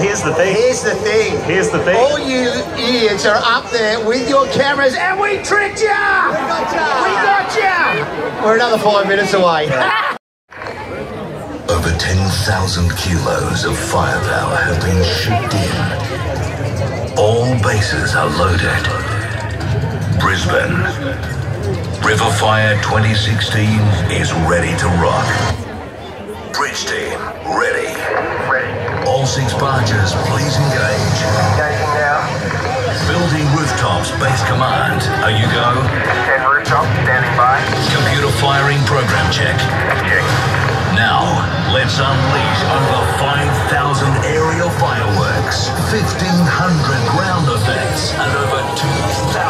here's the thing. Here's the thing. Here's the thing. All you idiots are up there with your cameras, and we tricked ya. We got ya. We got ya. We're another five minutes away. Over 10,000 kilos of firepower have been shipped in. All bases are loaded. Brisbane. Riverfire 2016 is ready to rock. Bridge team, ready. Ready. Barges, please engage. Engaging now. Building rooftops, base command. Are you go? 10 rooftop, standing by. Computer firing program check. Check. Now, let's unleash over 5,000 aerial fireworks, 1,500 ground effects, and over 2,000